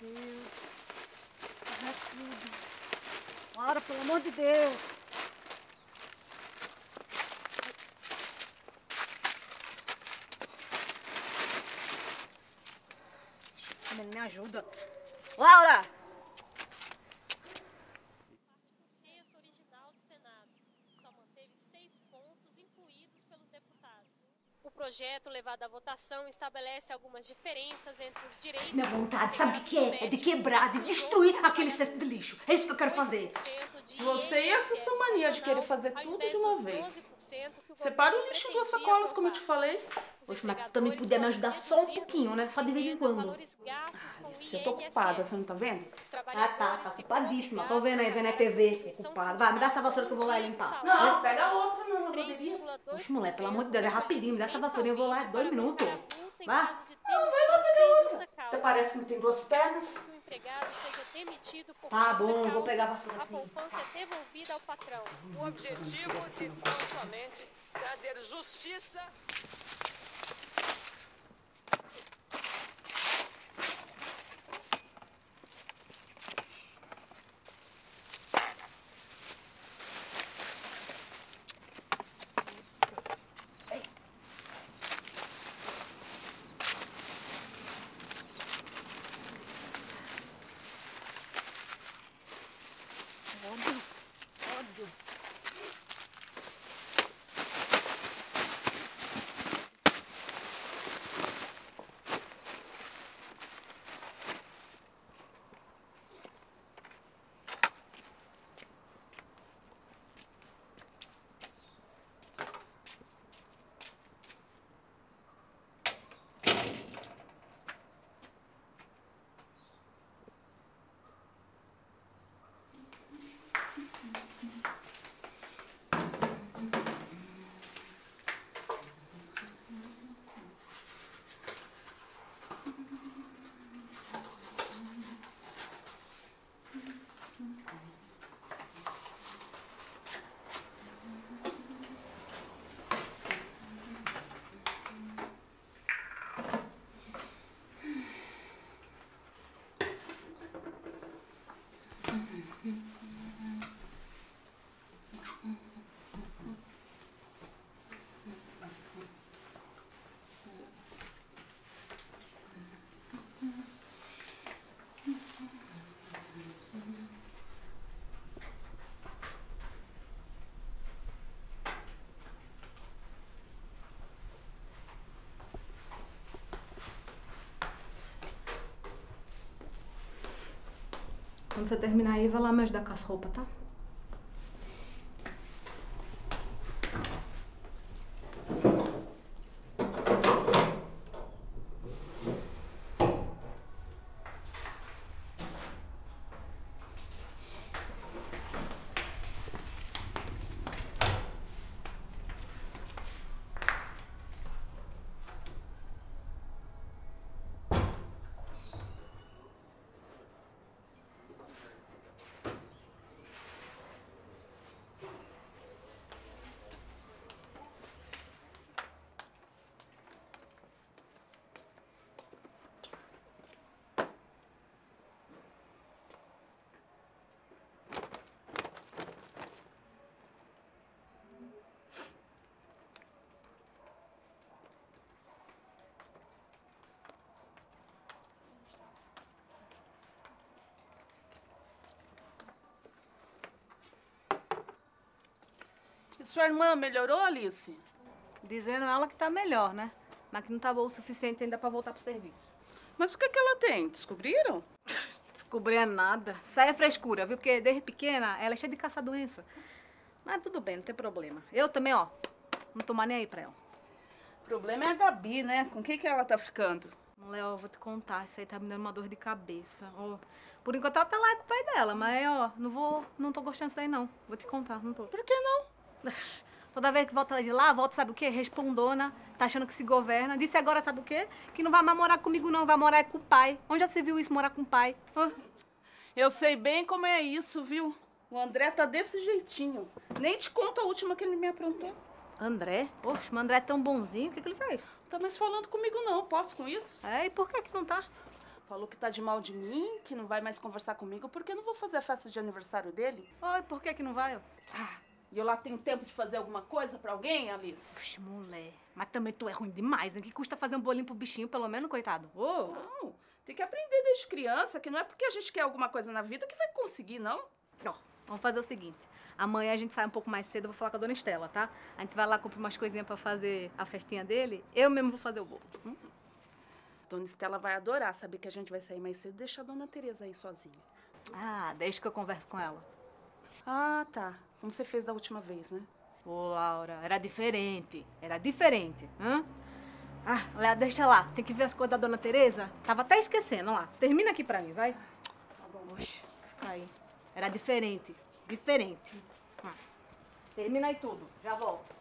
Deus. É tudo. Pelo amor de Deus. Ele me ajuda. Laura! Projeto levado à votação estabelece algumas diferenças entre os direitos. Minha vontade, sabe o que, que é? É de quebrar, de destruir aquele cesto de lixo. É isso que eu quero fazer. Você e essa sua mania de querer fazer tudo de uma vez. Separa o lixo em duas sacolas, como eu te falei. Poxa, mas tu também podia me ajudar só um pouquinho, né? Só de vez em quando. Alice, eu tô ocupada, você não tá vendo? Ah, tá, tá ocupadíssima. Tô vendo aí, vendo a TV, ocupada. Vai, me dá essa vassoura que eu vou lá limpar. Não, pega a outra na lavanderia. Oxe, mulher, pelo amor de Deus, é rapidinho. Me dá essa vassourinha, eu vou lá, dois minutos. Vá. Não, vai lá pegar outra. Até parece que não tem duas pernas. Tá bom, eu vou pegar a vassoura A assim. poupança é devolvida ao patrão. O objetivo de tão somente trazer justiça 嗯嗯。Quando você terminar aí, vai lá me ajudar com as roupas, tá? Sua irmã melhorou, Alice? Dizendo ela que tá melhor, né? Mas que não tá bom o suficiente ainda pra voltar pro serviço. Mas o que, que ela tem? Descobriram? Descobrir é nada. Isso aí é frescura, viu? Porque desde pequena ela é cheia de caça-doença. Mas tudo bem, não tem problema. Eu também, ó, não tô mais nem aí pra ela. O problema é a Gabi, né? Com quem que ela tá ficando? Léo, vou te contar, isso aí tá me dando uma dor de cabeça. Ó, por enquanto ela tá lá com o pai dela, mas ó, não vou, não tô gostando disso aí não. Vou te contar, não tô. Por que não? Toda vez que volta de lá, volta, sabe o quê? Respondona, tá achando que se governa. Disse agora, sabe o quê? Que não vai mais morar comigo, não, vai morar com o pai. Onde já se viu isso, morar com o pai? Eu sei bem como é isso, viu? O André tá desse jeitinho. Nem te conta a última que ele me aprontou. André? Oxe, o André é tão bonzinho, o que, que ele fez? Tá mais falando comigo não, posso com isso? É, e por que que não tá? Falou que tá de mal de mim, que não vai mais conversar comigo, porque eu não vou fazer a festa de aniversário dele. Oi, por que que não vai? Ah, e eu lá tenho tempo de fazer alguma coisa pra alguém, Alice? Puxa, mulher. Mas também tu é ruim demais, hein? Que custa fazer um bolinho pro bichinho, pelo menos, coitado? Oh. Não, tem que aprender desde criança, que não é porque a gente quer alguma coisa na vida que vai conseguir, não. Ó, vamos fazer o seguinte. Amanhã a gente sai um pouco mais cedo, eu vou falar com a dona Estela, tá? A gente vai lá comprar umas coisinhas pra fazer a festinha dele. Eu mesmo vou fazer o bolo. Hum? Dona Estela vai adorar saber que a gente vai sair mais cedo e deixar a dona Tereza aí sozinha. Ah, deixa que eu converso com ela. Ah, tá. Como você fez da última vez, né? Ô, Laura, era diferente. Era diferente. Hã? Ah, Léa, deixa lá. Tem que ver as coisas da dona Tereza. Tava até esquecendo, lá. Termina aqui pra mim, vai. Tá bom. Oxe, aí. Era diferente. Diferente. Hum. Termina aí tudo. Já volto.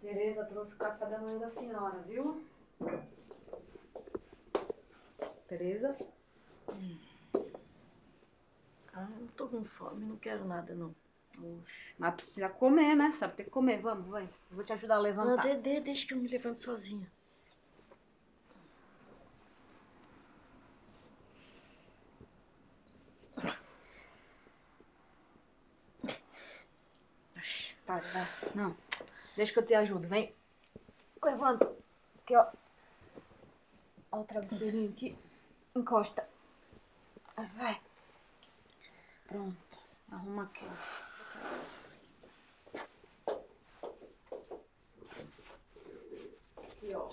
Tereza trouxe o café da manhã da senhora, viu? Tereza? Hum. Ah, eu não tô com fome, não quero nada, não. Oxe, mas precisa comer, né? Sabe, tem que comer. Vamos, vai. Vou te ajudar a levantar. Não, Dedê, deixa que eu me levanto sozinha. Para, vai. Não. Deixa que eu te ajudo. Vem. Levanta. Aqui, ó. Olha o travesseirinho aqui. Encosta. Vai. Pronto. Arruma aqui. Aqui, ó.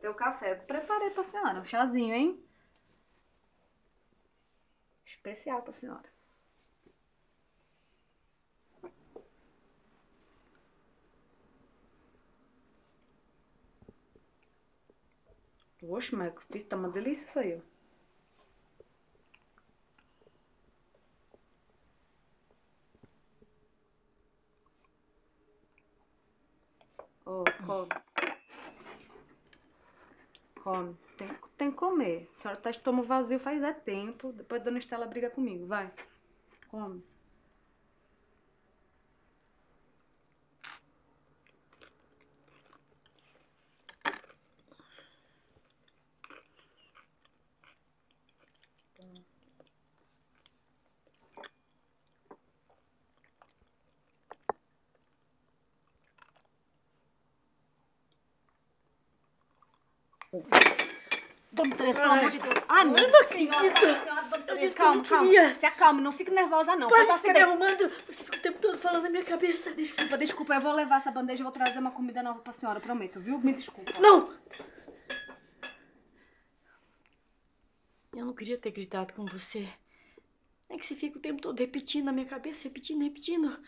Teu café. Eu preparei pra senhora. Um chazinho, hein? Especial pra senhora. Oxe, mas que fiz, tá uma delícia isso aí, ó. Oh, come. Come. Tem, tem que comer. A senhora tá estômago vazio faz é tempo. Depois a dona Estela briga comigo. Vai. Come. Dá-me três, pelo amor de Deus. Ai, Eu não acredito. Eu disse que eu não. Se acalme, não fique nervosa, não. Para de ficar me arrumando. Você fica o tempo todo falando na minha cabeça. Desculpa, desculpa. Eu vou levar essa bandeja e vou trazer uma comida nova pra senhora, prometo, viu? Me desculpa. Não! Eu não queria ter gritado com você. É que você fica o tempo todo repetindo na minha cabeça, repetindo, repetindo.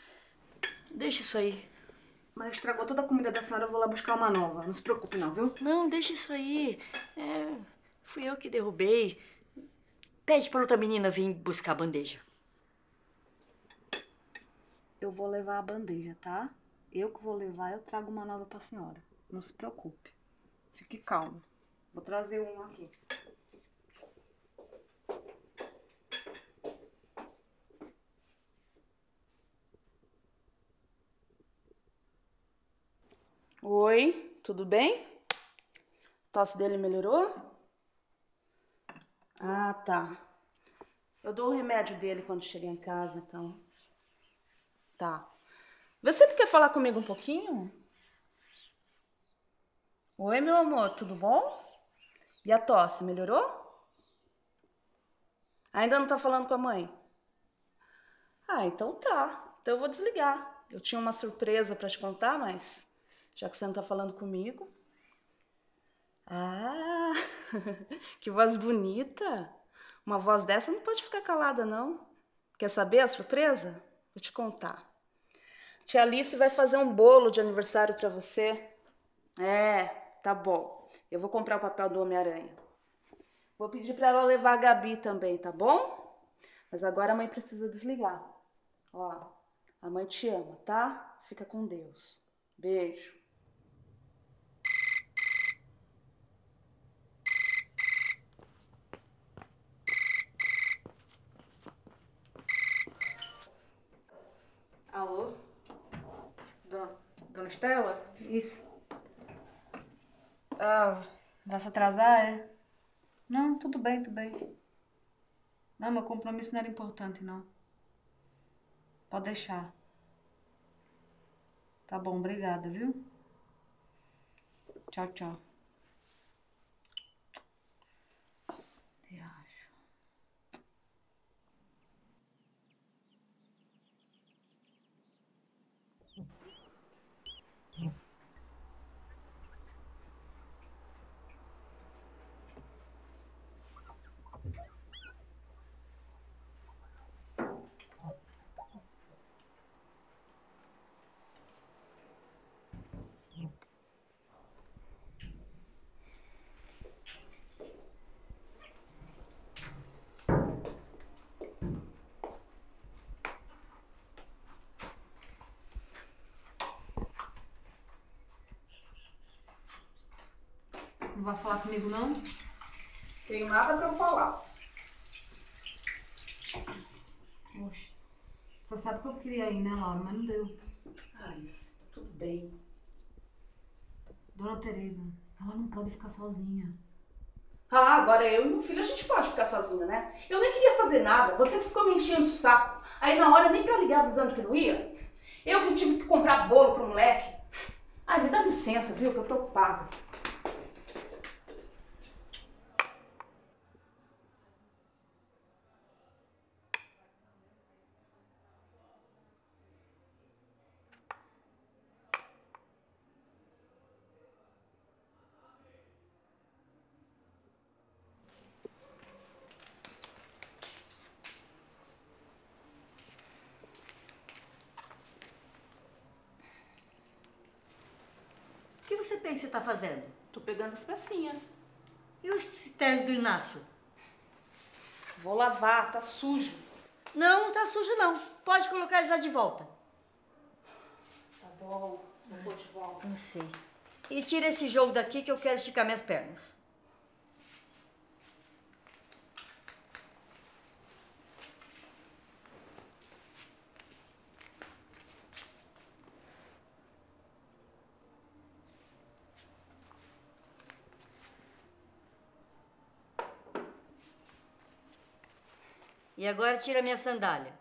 Deixa isso aí. Mas estragou toda a comida da senhora, eu vou lá buscar uma nova. Não se preocupe, não, viu? Não, deixa isso aí. É, fui eu que derrubei. Pede pra outra menina vir buscar a bandeja. Eu vou levar a bandeja, tá? Eu que vou levar, eu trago uma nova pra senhora. Não se preocupe. Fique calmo. Vou trazer um aqui. Oi, tudo bem? A tosse dele melhorou? Ah, tá. Eu dou o remédio dele quando chegar em casa, então. Tá. Você quer falar comigo um pouquinho? Oi, meu amor, tudo bom? E a tosse, melhorou? Ainda não tá falando com a mãe? Ah, então tá. Então eu vou desligar. Eu tinha uma surpresa pra te contar, mas já que você não tá falando comigo. Ah, que voz bonita. Uma voz dessa não pode ficar calada, não. Quer saber a surpresa? Vou te contar. Tia Alice vai fazer um bolo de aniversário pra você. É, tá bom. Eu vou comprar o papel do Homem-Aranha. Vou pedir pra ela levar a Gabi também, tá bom? Mas agora a mãe precisa desligar. Ó, a mãe te ama, tá? Fica com Deus. Beijo. Alô? Dona, Dona Estela? Isso. Ah, vai se atrasar, é? Não, tudo bem, tudo bem. Não, meu compromisso não era importante, não. Pode deixar. Tá bom, obrigada, viu? Tchau, tchau. Te acho. Não vai falar comigo, não? Tenho nada pra eu falar. Oxe. Você sabe que eu queria ir, né, Laura? Mas não deu. Alice, tá tudo bem. Dona Tereza, ela não pode ficar sozinha. Ah, agora eu e meu filho a gente pode ficar sozinha, né? Eu nem queria fazer nada. Você que ficou me enchendo o saco. Aí na hora nem pra ligar avisando que não ia. Eu que tive que comprar bolo pro moleque. Ai, me dá licença, viu? Que eu tô ocupada. O que você pensa que você tá fazendo? Tô pegando as pecinhas. E os cistérios do Inácio? Vou lavar, tá sujo. Não, não tá sujo não. Pode colocar eles lá de volta. Tá bom, eu vou de volta. Não sei. E tira esse jogo daqui que eu quero esticar minhas pernas. E agora tira minha sandália.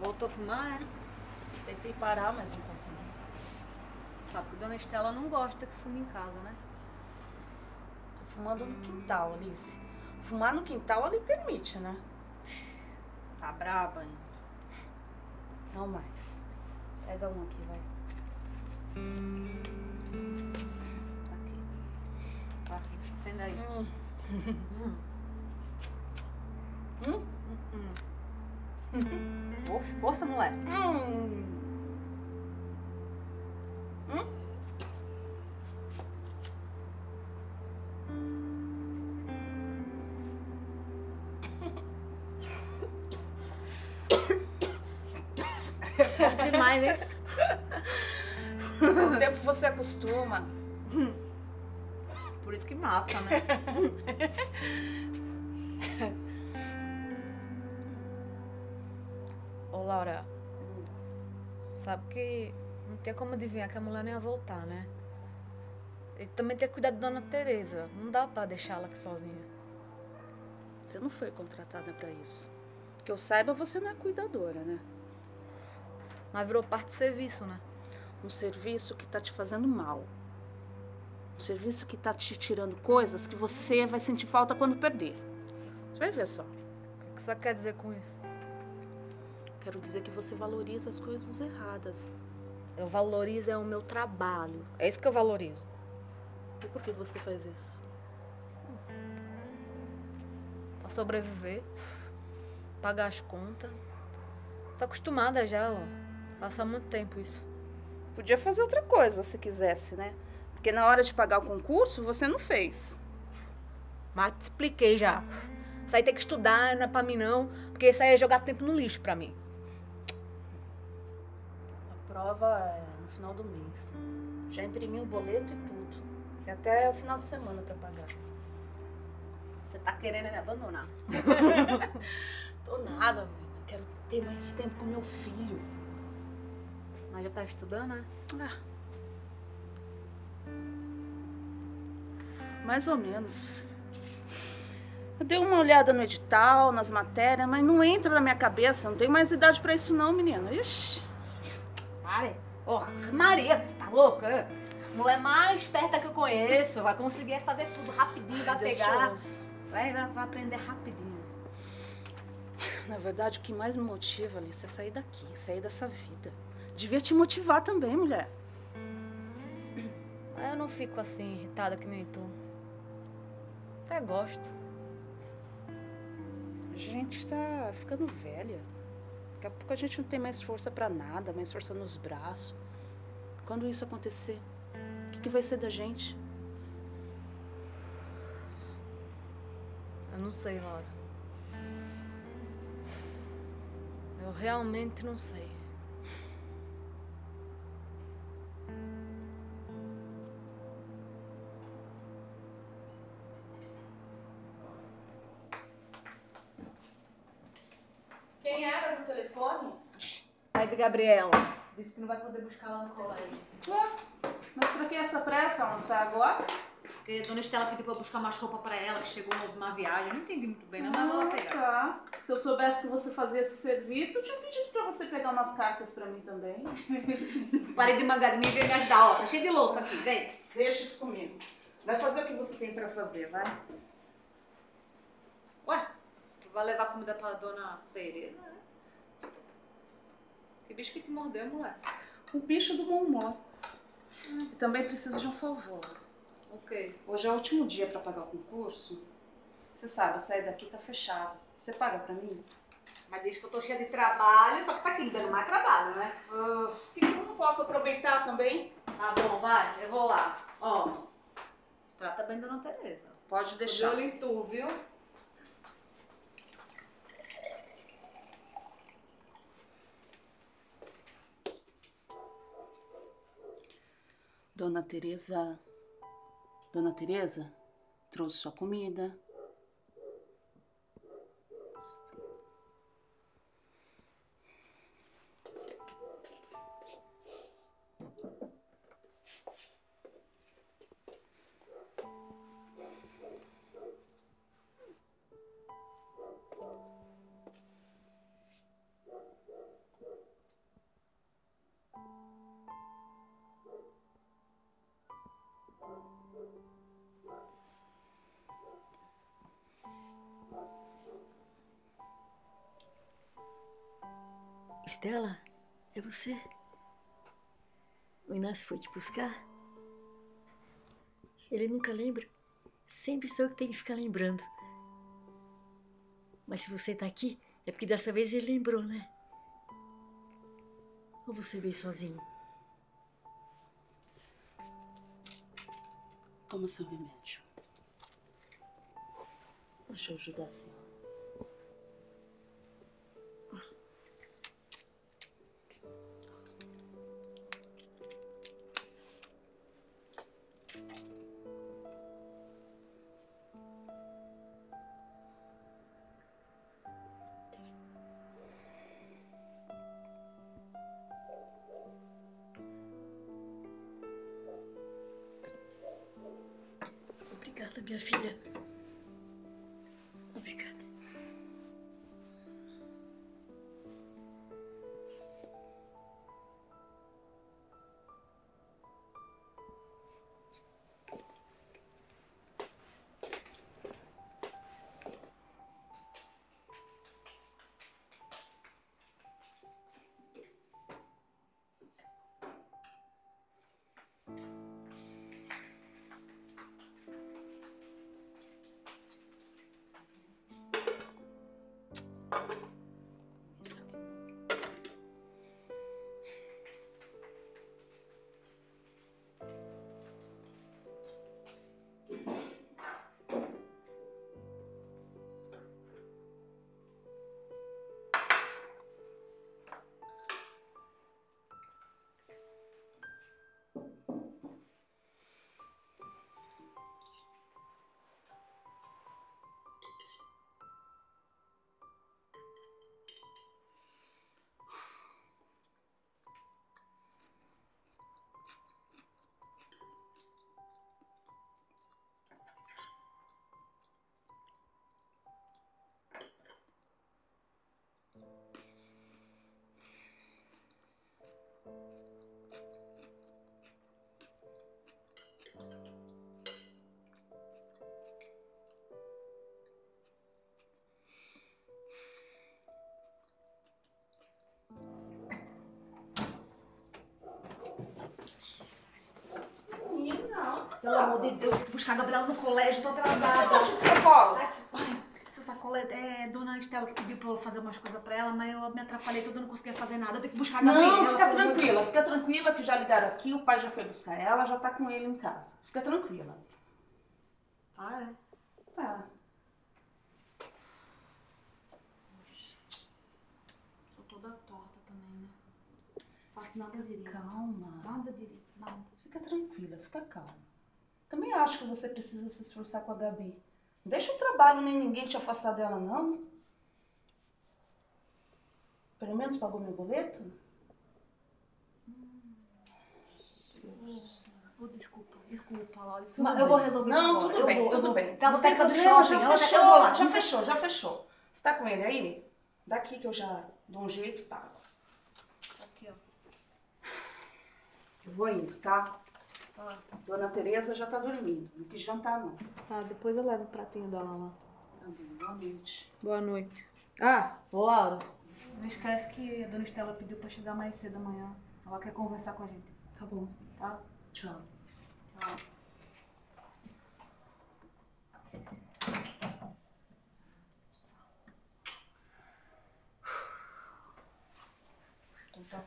Voltou a fumar, é? Tentei parar, mas não consegui. Sabe que Dona Estela não gosta que fume em casa, né? Tô fumando no quintal, Alice. Fumar no quintal ali permite, né? Tá braba, hein? Não mais. Pega um aqui, vai. Tá aqui. Tá, acende aí. Hum. Hum? Oxe, força, moleque. Hum. Hum? Demais, hein? Com o tempo você acostuma. Por isso que mata, né? que não tinha como adivinhar que a mulher não ia voltar, né? E também tem que cuidar de Dona Teresa. Não dá pra deixá-la aqui sozinha. Você não foi contratada pra isso. Que eu saiba, você não é cuidadora, né? Mas virou parte do serviço, né? Um serviço que tá te fazendo mal. Um serviço que tá te tirando coisas que você vai sentir falta quando perder. Você vai ver só. O que você quer dizer com isso? Quero dizer que você valoriza as coisas erradas. Eu valorizo é o meu trabalho. É isso que eu valorizo. E por que você faz isso? Pra sobreviver, pagar as contas. Tô acostumada já, ó. Faço há muito tempo isso. Podia fazer outra coisa se quisesse, né? Porque na hora de pagar o concurso, você não fez. Mas te expliquei já. Isso aí tem que estudar, não é pra mim não. Porque isso aí é jogar tempo no lixo pra mim. Prova é no final do mês. Já imprimi o boleto e tudo. Tem até o final de semana pra pagar. Você tá querendo me abandonar. Tô nada, menina. Quero ter mais tempo com meu filho. Mas já tá estudando, né? Ah. Mais ou menos. Eu dei uma olhada no edital, nas matérias, mas não entra na minha cabeça. Não tenho mais idade pra isso não, menina. Ixi. Pare. Ó, Maria, tá louca? Mulher mais esperta que eu conheço. Vai conseguir fazer tudo rapidinho, vai te pegar. Vai, vai, vai aprender rapidinho. Na verdade, o que mais me motiva, Alice, é sair daqui, sair dessa vida. Devia te motivar também, mulher. Mas eu não fico assim, irritada que nem tu. Até gosto. A gente tá ficando velha. Daqui a pouco a gente não tem mais força pra nada, mais força nos braços. Quando isso acontecer, o que, que vai ser da gente? Eu não sei, Laura. Eu realmente não sei. Gabriela. Disse que não vai poder buscar lá no colégio. Ué, mas pra que essa pressa? Vamos sair agora? Porque a dona Estela pediu pra buscar mais roupa pra ela, que chegou de uma viagem. Eu não entendi muito bem, não, mas vou lá pegar. tá. Se eu soubesse que você fazia esse serviço, eu tinha pedido pra você pegar umas cartas pra mim também. Parei de mangar de mim e vem me ajudar. Ó, tá cheio de louça aqui, vem. Deixa isso comigo. Vai fazer o que você tem pra fazer, vai. Ué, tu vai levar comida pra dona Tereza, né? Que bicho que te mordeu, mulher? O bicho do bom humor. E também preciso de um favor. O quê? Hoje é o último dia pra pagar o concurso. Você sabe, eu sair daqui tá fechado. Você paga pra mim? Mas diz que eu tô cheia de trabalho, só que tá aqui me dando mais trabalho, né? Que que eu não posso aproveitar também? Tá bom, vai, eu vou lá. Ó, trata bem Dona Tereza. Pode De deixar. olho em tu, viu? Dona Teresa. Dona Teresa trouxe sua comida. Estela, é você? O Inácio foi te buscar? Ele nunca lembra. Sempre sou eu que tenho que ficar lembrando. Mas se você tá aqui, é porque dessa vez ele lembrou, né? Ou você veio sozinho? Toma seu remédio. Deixa eu ajudar a senhora. Pelo amor de Deus, buscar a Gabriela no colégio, tô atrasada. Você de sacola? Ai, essa sacola é, é dona Estela que pediu pra eu fazer umas coisas pra ela, mas eu me atrapalhei toda, não conseguia fazer nada. Eu tenho que buscar a Gabriela. Não, fica tranquila, fica tranquila que já ligaram aqui, o pai já foi buscar ela, já tá com ele em casa. Fica tranquila. Ah, é? Tá. Sou toda torta também, né? Faço nada direito. Calma. Nada direito, nada. Fica tranquila, fica calma. Também acho que você precisa se esforçar com a Gabi. Não deixa o trabalho nem ninguém te afastar dela, não. Pelo menos pagou meu boleto? Oh, desculpa, desculpa, Laura. Desculpa. Eu vou resolver isso Não, agora. tudo eu bem, vou, tudo bem. Tem boteca do shopping. já eu, fechou, eu vou lá. já fechou, já fechou. Você tá com ele aí? Daqui que eu já dou um jeito e pago. Aqui, ó. Eu vou indo, tá? Dona Tereza já tá dormindo. Não quis jantar, não. Tá, depois eu levo o pratinho dela lá. Tá bom, boa noite. Boa noite. Ah, ô Laura. Não esquece que a dona Estela pediu pra chegar mais cedo amanhã. Ela quer conversar com a gente. Tá bom. Tá? Tchau. Tô tá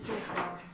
torta.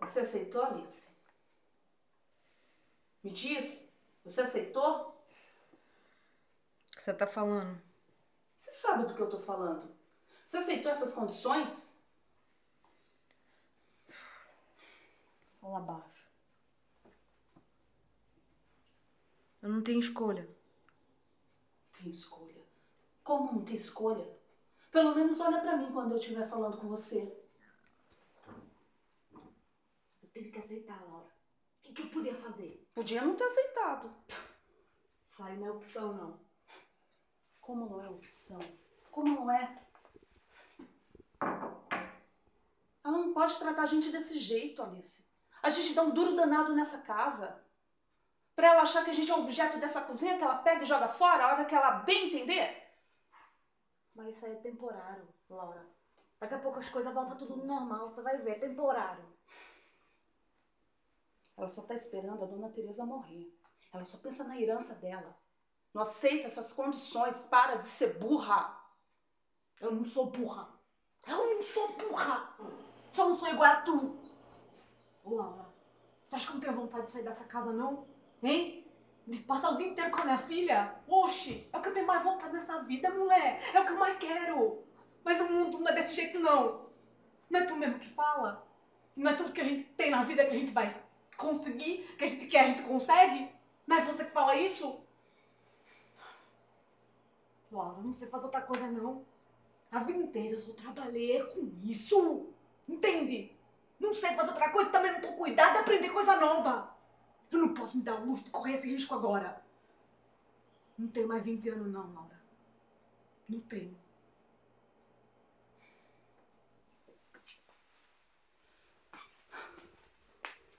Você aceitou, Alice? Me diz, você aceitou? O que você tá falando? Você sabe do que eu tô falando. Você aceitou essas condições? Fala baixo. Eu não tenho escolha. Tem escolha. Como não tem escolha? Pelo menos olha pra mim quando eu estiver falando com você. Eu tive que aceitar, Laura. O que, que eu podia fazer? Podia não ter aceitado. Isso aí não é opção, não. Como não é opção? Como não é? Ela não pode tratar a gente desse jeito, Alice. A gente dá um duro danado nessa casa. Pra ela achar que a gente é objeto dessa cozinha que ela pega e joga fora a hora que ela bem entender. Mas isso aí é temporário, Laura. Daqui a pouco as coisas voltam tudo no normal, você vai ver, é temporário. Ela só tá esperando a dona Teresa morrer. Ela só pensa na herança dela. Não aceita essas condições. Para de ser burra. Eu não sou burra. Eu não sou burra. Só não sou igual a tu. Ô, Laura, você acha que eu não tenho vontade de sair dessa casa, não? Hein? De passar o dia inteiro com a minha filha? Oxi, é o que eu tenho mais vontade nessa vida, mulher. É o que eu mais quero. Mas o mundo não é desse jeito, não. Não é tu mesmo que fala? Não é tudo que a gente tem na vida que a gente vai conseguir, que a gente quer, a gente consegue? Não é você que fala isso? Laura, não sei fazer outra coisa, não. A vida inteira eu só trabalhei com isso. Entende? Não sei fazer outra coisa, também não tô cuidado de aprender coisa nova. Eu não posso me dar o luxo de correr esse risco agora. Não tenho mais 20 anos, não, Laura. Não tenho.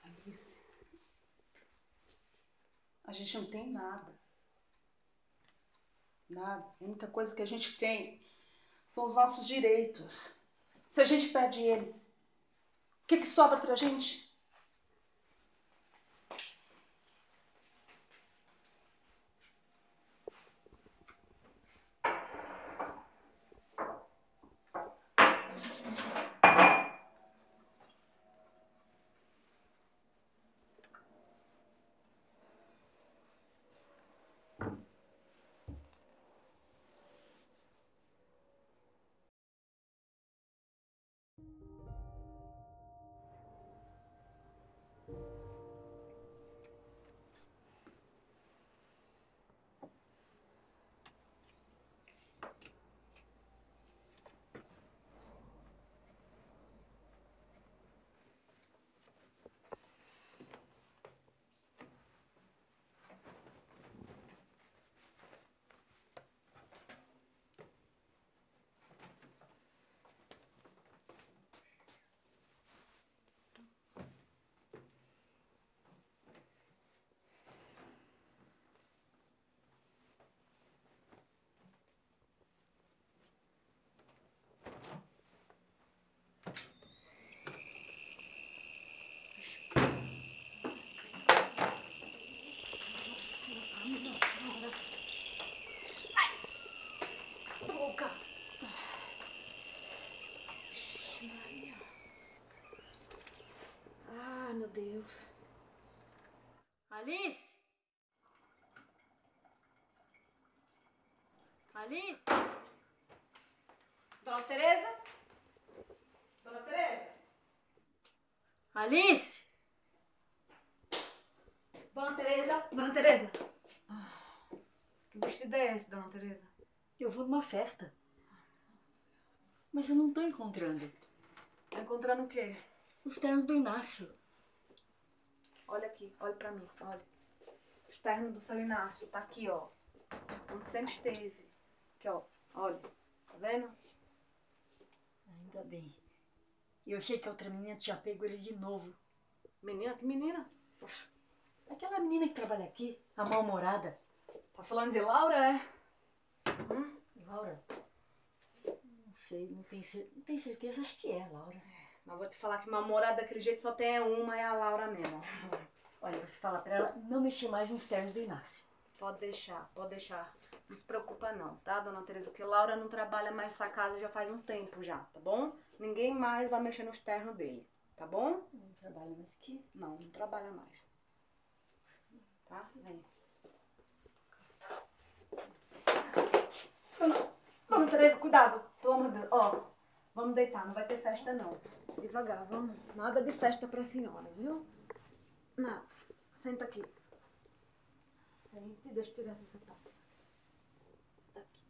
Alice. A gente não tem nada. Nada. A única coisa que a gente tem são os nossos direitos. Se a gente perde ele, o que, que sobra pra gente? Boca. Ai, meu Deus. Alice? Alice? Dona Teresa? Dona Teresa? Alice? Dona Teresa? Dona Teresa? Ah, Que vestido é esse, Dona Teresa? Eu vou numa festa. Mas eu não tô encontrando. Tá encontrando o quê? Os ternos do Inácio. Olha aqui, olha pra mim, olha. Os ternos do seu Inácio, tá aqui, ó. Onde sempre esteve. Aqui, ó. Olha. Tá vendo? Ainda bem. E eu achei que a outra menina tinha pego ele de novo. Menina, que menina? Poxa, aquela menina que trabalha aqui, a mal-humorada. Tá falando de Laura, é? Laura? Não sei, não tenho, não tenho certeza, acho que é, Laura. Mas vou te falar que uma morada daquele jeito só tem uma, é a Laura mesmo. Olha, você fala pra ela não mexer mais nos ternos do Inácio. Pode deixar, pode deixar. Não se preocupa não, tá, dona Teresa? Porque Laura não trabalha mais nessa casa já faz um tempo já, tá bom? Ninguém mais vai mexer nos ternos dele, Tá bom? Não trabalha mais aqui. Não, não trabalha mais. Tá? Vem. Dona, Dona Tereza, cuidado. Pelo amor de Deus. Ó, vamos deitar, não vai ter festa não. Devagar, vamos. Nada de festa pra senhora, viu? Nada. Senta aqui. Sente, deixa eu tirar essa sapato. Daqui.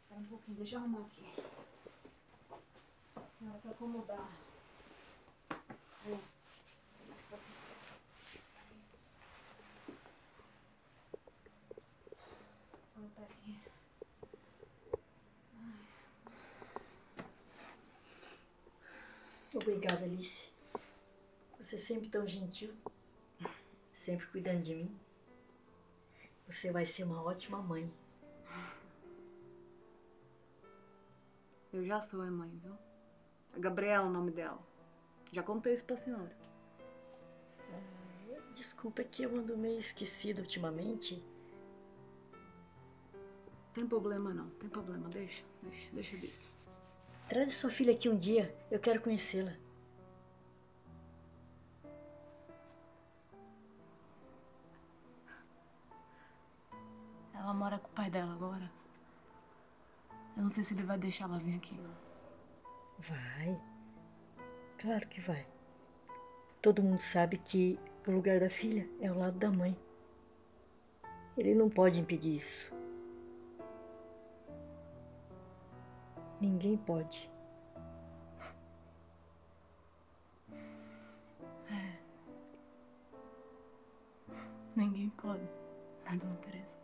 Espera um pouquinho, deixa eu arrumar aqui. A senhora se acomodar. Vem. Cima. Isso. Pronto, aqui. Obrigada, Alice. Você é sempre tão gentil. Sempre cuidando de mim. Você vai ser uma ótima mãe. Eu já sou a mãe, viu? A Gabriela é o nome dela. Já contei isso pra senhora. Desculpa que eu ando meio esquecida ultimamente. Tem problema não, tem problema. Deixa, deixa, deixa disso. Traz sua filha aqui um dia. Eu quero conhecê-la. Mora com o pai dela agora. Eu não sei se ele vai deixar ela vir aqui. Vai. Claro que vai. Todo mundo sabe que o lugar da filha é ao lado da mãe. Ele não pode impedir isso. Ninguém pode. Ninguém pode. Dona Teresa?